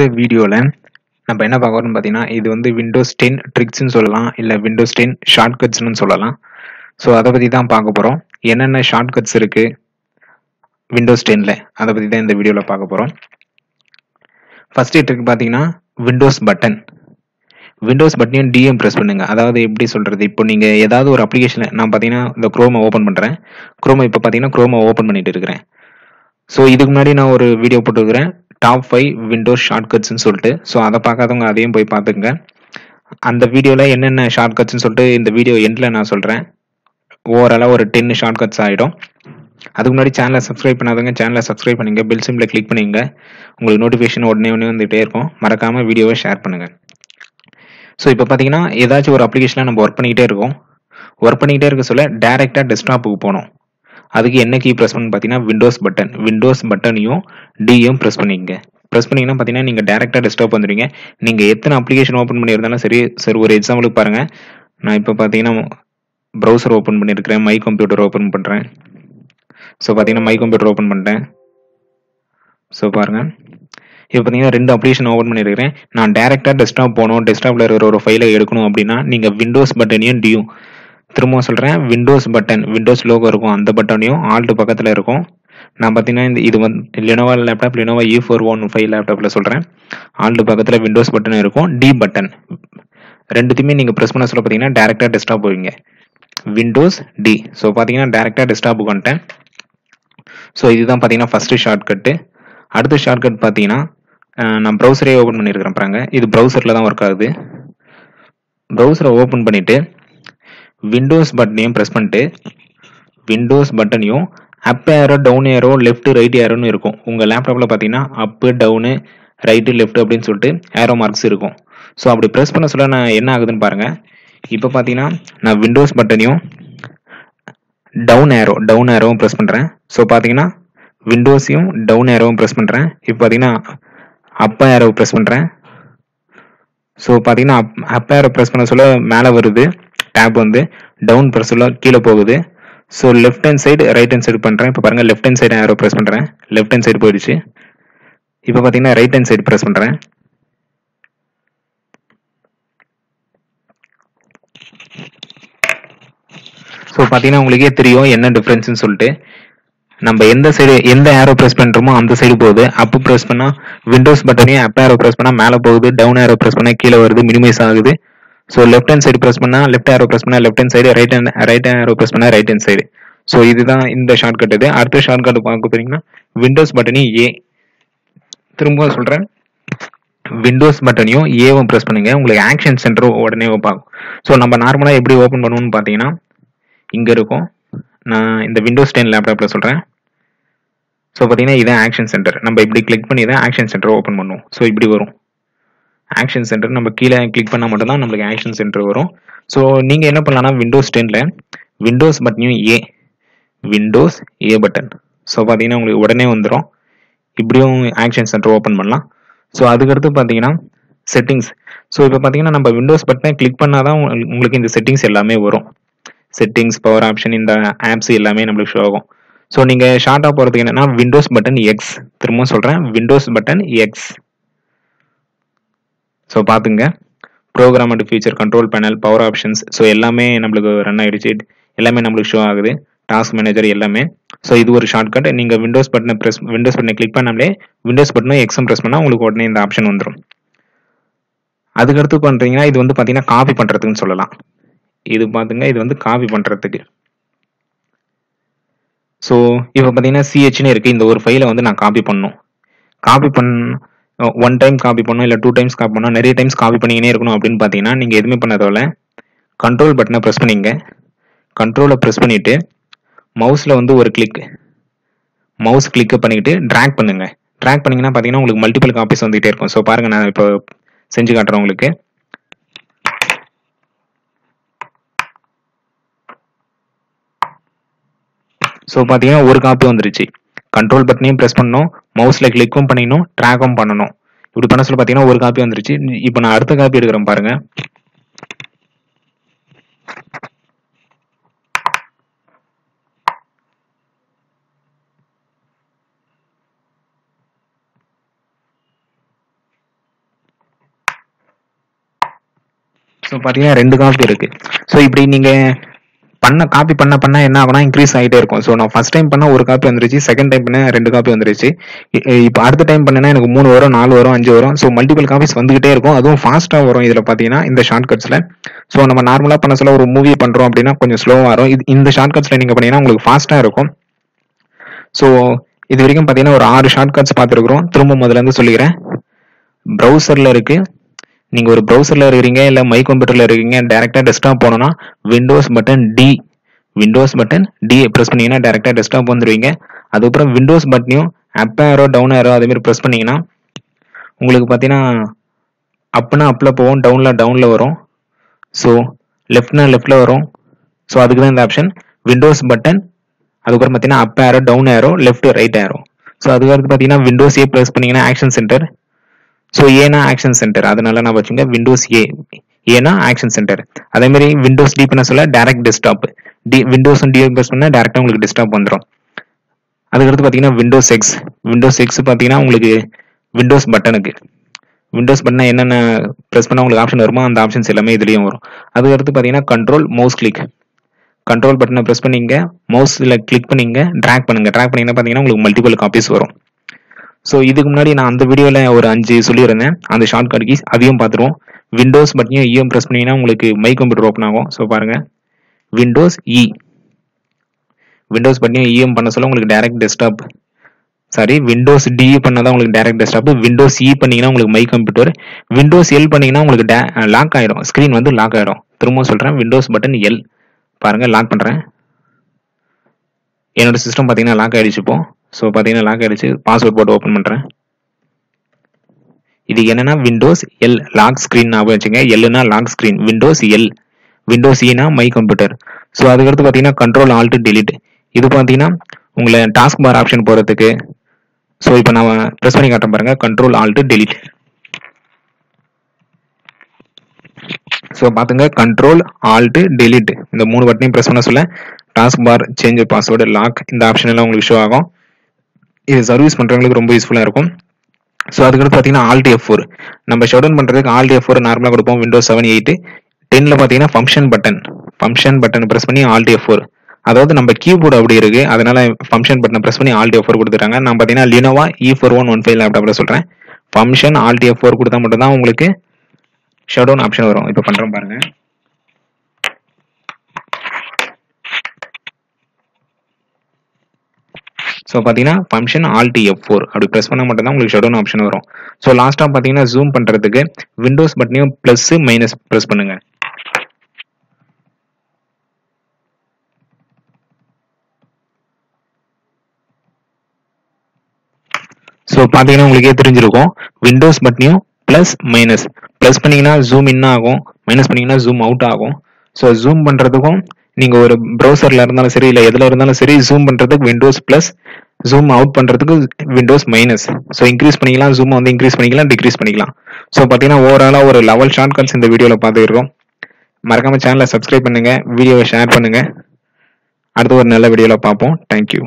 இந்த வீடியோவில் நம்ம என்ன பார்க்குறோம்னு பார்த்தீங்கன்னா இது வந்து விண்டோஸ் டென் ட்ரிக்ஸ்னு சொல்லலாம் இல்லை விண்டோஸ் டென் ஷார்ட்கட்ஸ்னு சொல்லலாம். ஸோ அதை பற்றி தான் பார்க்க போகிறோம் என்னென்ன ஷார்ட்கட்ஸ் இருக்குது விண்டோஸ் டெனில் அதை பற்றி தான் இந்த வீடியோவில் பார்க்க போகிறோம் ஃபஸ்ட்டு ட்ரிக் பார்த்தீங்கன்னா விண்டோஸ் பட்டன் விண்டோஸ் பட்டனையும் டிஎம் ப்ரெஸ் பண்ணுங்கள் அதாவது எப்படி சொல்கிறது இப்போ நீங்கள் ஏதாவது ஒரு அப்ளிகேஷனில் நான் பார்த்தீங்கன்னா இந்த குரோமை ஓப்பன் பண்ணுறேன் குரோமை இப்போ பார்த்தீங்கன்னா குரோமை ஓப்பன் பண்ணிட்டு இருக்கிறேன். ஸோ இதுக்கு முன்னாடி நான் ஒரு வீடியோ போட்டுருக்கிறேன். டாப் ஃபைவ் விண்டோஸ் ஷார்ட்கட்ஸ்னு சொல்லிட்டு. ஸோ அதை பார்க்காதவங்க அதையும் போய் பார்த்துங்க அந்த வீடியோவில் என்னென்ன ஷார்ட்கட்ஸ்னு சொல்லிட்டு இந்த வீடியோ எண்டில் நான் சொல்கிறேன் ஓவராலாக ஒரு டென் ஷார்ட்கட்ஸ் ஆகிடும் அதுக்கு முன்னாடி சேனலை சப்ஸ்கிரைப் பண்ணாதவங்க சேனலை சப்ஸ்கிரைப் பண்ணுங்கள் பெல் சிம்பில் கிளிக் பண்ணிங்க உங்களுக்கு நோட்டிஃபிகேஷன் உடனே உடனே வந்துகிட்டே இருக்கும். மறக்காமல் வீடியோவை ஷேர் பண்ணுங்கள் ஸோ இப்போ பார்த்தீங்கன்னா ஏதாச்சும் ஒரு அப்ளிகேஷனில் நம்ம ஒர்க் பண்ணிக்கிட்டே இருக்கோம். ஒர்க் பண்ணிக்கிட்டே இருக்க சொல்ல டேரெக்டாக டெஸ்க்டாப்புக்கு போகணும். அதுக்கு என்ன கீ ப்ரெஸ் பண்ணு பார்த்தீங்கன்னா விண்டோஸ் பட்டன் விண்டோஸ் பட்டனையும் டியும் ப்ரெஸ் பண்ணிக்கங்க. ப்ரெஸ் பண்ணிங்கன்னா பார்த்தீங்கன்னா நீங்கள் டேரெக்டாக டெஸ்க்டாப் வந்துடுவீங்க. நீங்கள் எத்தனை அப்ளிகேஷன் ஓப்பன் பண்ணியிருந்தாலும் சரி சரி ஒரு எக்ஸாம்பிளுக்கு பாருங்கள் நான் இப்போ பார்த்தீங்கன்னா ப்ரௌசர் ஓப்பன் பண்ணியிருக்கிறேன். மை கம்ப்யூட்டர் ஓப்பன் பண்ணுறேன் ஸோ பார்த்தீங்கன்னா மை கம்ப்யூட்டர் ஓப்பன் பண்ணிட்டேன். ஸோ பாருங்கள் இப்போ பார்த்தீங்கன்னா ரெண்டு அப்ளிகேஷன் ஓப்பன் பண்ணியிருக்கிறேன். நான் டேரெக்டாக டெஸ்க்டாப் போகணும். டெஸ்க்டாப்பில் இருக்கிற ஒரு ஃபைலை எடுக்கணும் அப்படின்னா நீங்கள் விண்டோஸ் பட்டனையும் டியும் திரும்பவும் சொல்கிறேன் விண்டோஸ் பட்டன் விண்டோஸ் லோகோ இருக்கும். அந்த பட்டனையும் ஆல்ட்டு பக்கத்தில் இருக்கும். நான் பார்த்தீங்கன்னா இந்த இது வந்து Lenovo laptop Lenovo E four one five லேப்டாப்பில் சொல்கிறேன் ஆல்ட்டு பக்கத்தில் விண்டோஸ் பட்டன் இருக்கும். டி பட்டன் ரெண்டுத்தையுமே நீங்கள் ப்ரெஸ் பண்ண சொல்ல பார்த்தீங்கன்னா டேரெக்டாக டெஸ்க்டாப் போவீங்க. விண்டோஸ் டி ஸோ பார்த்தீங்கன்னா டேரெக்டாக டெஸ்க்டாப்புக்கு வந்துட்டேன் ஸோ இதுதான் பார்த்தீங்கன்னா ஃபஸ்ட்டு ஷார்ட்கட்டு அடுத்த ஷார்ட்கட் பார்த்தீங்கன்னா நான் ப்ரௌசரே ஓப்பன் பண்ணியிருக்கிறேன் பாருங்க. இது ப்ரௌசரில் தான் ஒர்க் ஆகுது. ப்ரௌசரை ஓப்பன் பண்ணிவிட்டு விண்டோஸ் பட்டனையும் ப்ரெஸ் பண்ணிட்டு விண்டோஸ் பட்டனையும் up arrow down arrow left right ஏரோன்னு இருக்கும். உங்கள் லேப்டாப்பில் பார்த்தீங்கன்னா அப்பு டவுனு ரைட்டு லெஃப்ட் அப்படின்னு சொல்லிட்டு ஏரோ மார்க்ஸ் இருக்கும். ஸோ அப்படி ப்ரெஸ் பண்ண சொல்ல நான் என்ன ஆகுதுன்னு பாருங்கள் இப்போ பார்த்தீங்கன்னா நான் விண்டோஸ் பட்டனையும் டவுன் ஏரோ டவுன் ஏரோவும் ப்ரெஸ் பண்ணுறேன் ஸோ பார்த்தீங்கன்னா விண்டோஸையும் டவுன் ஏரோவும் ப்ரெஸ் பண்ணுறேன் இப்போ பார்த்தீங்கன்னா அப் ஏரோ ப்ரெஸ் பண்ணுறேன் ஸோ பார்த்தீங்கன்னா அப் அப் ஏரோ ப்ரெஸ் பண்ண சொல்ல மேலே வருது. டேப் வந்து டவுன் ப்ரெஸ் சொல்ல கீழே போகுது. So left hand side right hand side பண்ணுறேன் இப்போ பாருங்கள் left hand side arrow press பண்ணுறேன் லெஃப்ட் ஹேண்ட் சைடு போயிடுச்சு. இப்போ பார்த்தீங்கன்னா ரைட் ஹேண்ட் சைடு ப்ரெஸ் பண்ணுறேன் ஸோ பார்த்தீங்கன்னா உங்களுக்கே தெரியும் என்ன டிஃப்ரென்ஸ்னு சொல்லிட்டு. நம்ம எந்த சைடு எந்த ஏரோ ப்ரெஸ் பண்ணுறோமோ அந்த சைடு போகுது. அப்பு ப்ரெஸ் பண்ணால் விண்டோஸ் பட்டனையும் அப் ஏரோ ப்ரெஸ் பண்ணால் மேலே போகுது. டவுன் ஏரோ ப்ரெஸ் பண்ணால் கீழே வருது. மினிமைஸ் ஆகுது. So left hand side press பண்ணால் லெஃப்ட் ஆரோ ப்ரெஸ் பண்ணால் left hand side right hand right arrow press பண்ணால் ரைட் ஹேண்ட் சைடு ஸோ இதுதான் இந்த ஷார்ட்கட் இது. அடுத்த ஷார்ட்கட் பார்க்க போறீங்கன்னா விண்டோஸ் பட்டனையும் ஏ. திரும்ப சொல்கிறேன் விண்டோஸ் பட்டனையும் ஏவும் ப்ரெஸ் பண்ணுங்கள் உங்களுக்கு ஆக்ஷன் சென்டரும் உடனே பார்க்கும் ஸோ நம்ம நார்மலாக எப்படி ஓப்பன் பண்ணுவோம்னு பார்த்தீங்கன்னா இங்கே இருக்கும். நான் இந்த விண்டோஸ் டென் லேப்டாப்பில் சொல்கிறேன் ஸோ பார்த்தீங்கன்னா இதான் ஆக்ஷன் சென்டர் நம்ம இப்படி கிளிக் பண்ணி தான் ஆக்ஷன் சென்டர் ஓப்பன் பண்ணுவோம். ஸோ இப்படி வரும். ஆக்ஷன் சென்டர் நம்ம கீழே கிளிக் பண்ணால் மட்டும்தான் நம்மளுக்கு ஆக்ஷன் சென்டர் வரும். ஸோ நீங்கள் என்ன பண்ணலாம்னா விண்டோஸ் டெனில் விண்டோஸ் பட்டனையும் A Windows A button so பார்த்தீங்கன்னா உங்களுக்கு உடனே வந்துடும் இப்படியும் ஆக்ஷன் சென்டர் ஓப்பன் பண்ணலாம். ஸோ அதுக்கடுத்து பார்த்தீங்கன்னா செட்டிங்ஸ் ஸோ இப்போ பார்த்தீங்கன்னா நம்ம விண்டோஸ் பட்டனை கிளிக் பண்ணால் தான் உங்களுக்கு இந்த செட்டிங்ஸ் எல்லாமே வரும். செட்டிங்ஸ் பவர் ஆப்ஷன் இந்த ஆப்ஸ் எல்லாமே நம்மளுக்கு ஷோ ஆகும். ஸோ நீங்கள் ஷார்ட்டாக போகிறதுக்கு என்னென்னா விண்டோஸ் பட்டன் எக்ஸ் திரும்பவும் சொல்கிறேன் விண்டோஸ் பட்டன் எக்ஸ் ஸோ பார்த்துங்க program and feature control panel power options so எல்லாமே நம்மளுக்கு ரன் ஆகிடுச்சு எல்லாமே நம்மளுக்கு ஷோ ஆகுது. டாஸ்க் மேனேஜர் எல்லாமே. ஸோ இது ஒரு ஷார்ட்கட் நீங்கள் விண்டோஸ் பட்டனை ப்ரெஸ் விண்டோஸ் பட்டனை கிளிக் பண்ணாமலே விண்டோஸ் பட்டனும் எக்ஸம் ப்ரெஸ் பண்ணால் உங்களுக்கு உடனே இந்த ஆப்ஷன் வந்துடும் அதுக்கடுத்து பண்ணுறீங்கன்னா இது வந்து பார்த்தீங்கன்னா காப்பி பண்ணுறதுக்குன்னு சொல்லலாம். இது பார்த்துங்க இது வந்து காப்பி பண்ணுறதுக்கு ஸோ இப்போ பார்த்தீங்கன்னா சிஹெச்னு இருக்குது இந்த ஒரு ஃபைலை வந்து நான் காப்பி பண்ணணும். காப்பி பண்ண ஒன் டைம் காப்பி பண்ணணும் இல்லை டூ டைம்ஸ் காப்பி பண்ணோம் நிறைய டைம்ஸ் காப்பி பண்ணிக்கினே இருக்கணும் அப்படின்னு பார்த்தீங்கன்னா நீங்கள் எதுவுமே பண்ணதோல கண்ட்ரோல் பட்டனை ப்ரெஸ் பண்ணிங்க. கண்ட்ரோலை ப்ரெஸ் பண்ணிவிட்டு மவுஸில் வந்து ஒரு கிளிக் மவுஸ் கிளிக் பண்ணிக்கிட்டு ட்ராக் பண்ணுங்க. ட்ராக் பண்ணிங்கன்னா பார்த்தீங்கன்னா உங்களுக்கு மல்டிபிள் காப்பீஸ் வந்துகிட்டே இருக்கும். ஸோ பாருங்கள் நான் இப்போ செஞ்சு காட்டுறேன் உங்களுக்கு. ஸோ பார்த்தீங்கன்னா ஒரு காப்பி வந்துருச்சு. கண்ட்ரோல் பட்டனையும் ப்ரெஸ் பண்ணணும். மவுஸில் கிளிக்கும் பண்ணிக்கணும் ட்ராக்கும் பண்ணணும். இப்படி பண்ண சொல்ல பார்த்தீங்கன்னா ஒரு காப்பி வந்துருச்சு. இப்போ நான் அடுத்த காப்பி எடுக்கிறேன் பாருங்க. ஸோ பார்த்தீங்கன்னா ரெண்டு காப்பி இருக்குது ஸோ இப்படி நீங்கள் பண்ண காப்பி பண்ண பண்ண என்ன ஆகுனா இன்க்ரீஸ் ஆகிட்டே இருக்கும். ஸோ நான் ஃபர்ஸ்ட் டைம் பண்ண ஒரு காப்பி வந்துருச்சு செகண்ட் டைம் பண்ண ரெண்டு காப்பி வந்துருச்சு. இப்போ அடுத்த டைம் பண்ணனா எனக்கு மூணு வரும் நாலு வரும் அஞ்சு வரும். ஸோ மல்டிபிள் காப்பிஸ் வந்துகிட்டே இருக்கும். அதுவும் ஃபாஸ்ட்டாக வரும் இதில் பார்த்தீங்கன்னா இந்த ஷார்ட்கட்ஸில் ஸோ நம்ம நார்மலாக பண்ண சொல்ல ஒரு மூவி பண்ணுறோம் அப்படின்னா கொஞ்சம் ஸ்லோவாக வரும். இது இந்த ஷார்ட்கட்ஸில் நீங்கள் பண்ணீங்கன்னா உங்களுக்கு ஃபாஸ்ட்டாக இருக்கும். ஸோ இது வரைக்கும் பார்த்தீங்கன்னா ஒரு ஆறு ஷார்ட்கட்ஸ் பார்த்துருக்குறோம். திரும்ப முதல்ல இருந்து சொல்லிக்கிறேன். ப்ரௌசரில் இருக்குது நீங்கள் ஒரு ப்ரௌசரில் இருக்கிறீங்க இல்லை மை கம்ப்யூட்டரில் இருக்கீங்க டேரெக்டாக டெஸ்க்டாப் போனோன்னா Windows button D Windows button D press பண்ணிங்கன்னா டேரெக்டாக டெஸ்க்டாப் வந்துடுவீங்க அதுக்கப்புறம் விண்டோஸ் பட்டனையும் அப் ஏரோ டவுன் ஏரோ அதேமாதிரி ப்ரெஸ் பண்ணிங்கன்னா உங்களுக்கு பார்த்தீங்கன்னா அப்னா அப்பில் போகும் டவுனில் டவுனில் வரும். ஸோ லெஃப்ட்னா லெஃப்டில் வரும். ஸோ அதுக்கு தான் இந்த ஆப்ஷன் விண்டோஸ் பட்டன் அதுக்கப்புறம் பார்த்தீங்கன்னா up arrow down arrow left right arrow so அதுக்கடுத்து பார்த்தீங்கன்னா விண்டோஸ் ஏ ப்ரெஸ் பண்ணிங்கன்னா ஆக்ஷன் சென்டர் ஸோ ஏனா ஆக்ஷன் சென்டர் அதனால நான் வச்சுங்க விண்டோஸ் ஏ ஏனா ஆக்ஷன் சென்டர் அதே மாதிரி விண்டோஸ் டி பண்ண சொல்ல direct desktop D Windows D press பண்ணால் டேரெக்டாக உங்களுக்கு டெஸ்க்டாப் வந்துடும் அதுக்கடுத்து பார்த்தீங்கன்னா விண்டோஸ் எக்ஸ் விண்டோஸ் எக்ஸ் பார்த்தீங்கன்னா உங்களுக்கு விண்டோஸ் பட்டனுக்கு விண்டோஸ் பட்டனை என்னென்ன ப்ரெஸ் பண்ணால் உங்களுக்கு ஆப்ஷன் வருமோ அந்த ஆப்ஷன்ஸ் எல்லாமே இதுலேயும் வரும். அதுக்கடுத்து பார்த்தீங்கன்னா கண்ட்ரோல் மவுஸ் கிளிக் கண்ட்ரோல் பட்டனை ப்ரெஸ் பண்ணீங்க. மவுஸில் கிளிக் பண்ணிங்க. ட்ராக் பண்ணுங்க. ட்ராக் பண்ணீங்கன்னா பார்த்தீங்கன்னா உங்களுக்கு மல்டிபிள் காப்பீஸ் வரும். ஸோ இதுக்கு முன்னாடி நான் அந்த வீடியோவில் ஒரு அஞ்சு சொல்லியிருந்தேன். அந்த ஷார்ட்கட் கீஸ் அதையும் பார்த்துருவோம். விண்டோஸ் பட்டனையும் இஎம் ப்ரெஸ் பண்ணிங்கன்னா உங்களுக்கு மை கம்ப்யூட்டர் ஓப்பன் ஆகும். ஸோ பாருங்கள் விண்டோஸ் இ விண்டோஸ் பட்டனையும் இஎம் பண்ண சொல்ல உங்களுக்கு direct desktop sorry Windows D பண்ணாதான் உங்களுக்கு டேரக்ட் டெஸ்க்டாப் விண்டோஸ் இ பண்ணீங்கன்னா உங்களுக்கு மை கம்ப்யூட்டர் விண்டோஸ் எல் பண்ணிங்கன்னா உங்களுக்கு டே லாக் ஆகிடும் ஸ்க்ரீன் வந்து லாக் ஆயிடும் திரும்ப சொல்கிறேன் விண்டோஸ் பட்டன் எல் பாருங்கள் லாக் பண்ணுறேன் என்னோட சிஸ்டம் பார்த்தீங்கன்னா லாக் ஆயிடுச்சு இப்போது ஸோ பார்த்தீங்கன்னா லாக் ஆயிடுச்சு. பாஸ்வேர்ட் போட்டு ஓப்பன் பண்ணுறேன் இது என்னன்னா விண்டோஸ் எல் லாக் ஸ்க்ரீன் ஞாபகம் வச்சுங்க. எல்னா lock screen Windows L Windows இனா my computer so அதுக்கடுத்து பார்த்தீங்கன்னா கண்ட்ரோல் ஆல்ட் டிலீட் இது பார்த்தீங்கன்னா உங்களை டாஸ்க் பார் ஆப்ஷன் போகிறதுக்கு ஸோ இப்போ நான் ப்ரெஸ் பண்ணி காட்டுறேன் பாருங்கள் கண்ட்ரோல் ஆல்ட் டெலிட் ஸோ பார்த்துங்க கண்ட்ரோல் ஆல்ட் டெலிட் இந்த மூணு பட்டனையும் ப்ரெஸ் பண்ண சொல்ல. Task bar change password lock இந்த ஆப்ஷன் எல்லாம் உங்களுக்கு ஷோ ஆகும். இது சர்வீஸ் பண்ணுறவங்களுக்கு ரொம்ப யூஸ்ஃபுல்லாக இருக்கும். ஸோ அதுக்கடுத்து பார்த்தீங்கன்னா ஆல்ட் எஃப் ஃபோர் நம்ம ஷட் டவுன் பண்ணுறதுக்கு ஆல்ட் எஃப் ஃபோர் நார்மலாக கொடுப்போம். விண்டோஸ் செவன் எயிட் டென்னில் பார்த்தீங்கன்னா function button function button press பண்ணி ஆல்ட் எஃப் ஃபோர் அதாவது நம்ம கீபோர்டு அப்படி இருக்கு. அதனால ஃபங்க்ஷன் பட்டனை ப்ரெஸ் பண்ணி ஆல்ட் எஃப் ஃபோர் கொடுத்துட்டாங்க. நான் பார்த்தீங்கன்னா Lenovo E four one one five லேப்டாப்பில் சொல்கிறேன் ஃபங்க்ஷன் ஆல்ட் எஃப் ஃபோர் கொடுத்தா மட்டும்தான் உங்களுக்கு ஷட் டவுன் ஆப்ஷன் வரும். இப்போ பண்ணுறோம் பாருங்கள் ஸோ பார்த்தீங்கன்னா ஃபங்க்ஷன் ஆல்டி எஃப் ஃபோர் அப்படி ப்ரெஸ் பண்ணால் மட்டும்தான் உங்களுக்கு ஷட் டவுன் ஆப்ஷன் வரும் ஸோ லாஸ்ட்டாக பார்த்தீங்கன்னா ஜூம் பண்ணுறதுக்கு விண்டோஸ் பட்டனையும் ப்ளஸ் மைனஸ் ப்ரெஸ் பண்ணுங்க. ஸோ பார்த்தீங்கன்னா உங்களுக்கே தெரிஞ்சிருக்கும். விண்டோஸ் பட்டனையும் ப்ளஸ் மைனஸ் ப்ளஸ் பண்ணீங்கன்னா ஜூம் இன் ஆகும். மைனஸ் பண்ணீங்கன்னா ஜூம் அவுட் ஆகும். ஸோ ஜூம் பண்ணுறதுக்கும் நீங்கள் ஒரு ப்ரௌசரில் இருந்தாலும் சரி இல்லை எதில் இருந்தாலும் சரி ஜூம் பண்ணுறதுக்கு விண்டோஸ் ப்ளஸ் ஜூம் அவுட் பண்ணுறதுக்கு விண்டோஸ் மைனஸ் ஸோ இன்க்ரீஸ் பண்ணிக்கலாம் ஜூம் வந்து இன்க்ரீஸ் பண்ணிக்கலாம் டிக்ரீஸ் பண்ணிக்கலாம். ஸோ பார்த்தீங்கன்னா ஓவராலாக ஒரு லெவல் ஷார்ட்கட்ஸ் இந்த வீடியோவில் பார்த்துருக்கோம். மறக்காம சேனலை சப்ஸ்கிரைப் பண்ணுங்க வீடியோவை ஷேர் பண்ணுங்க. அடுத்து ஒரு நல்ல வீடியோவில் பார்ப்போம். தேங்க்யூ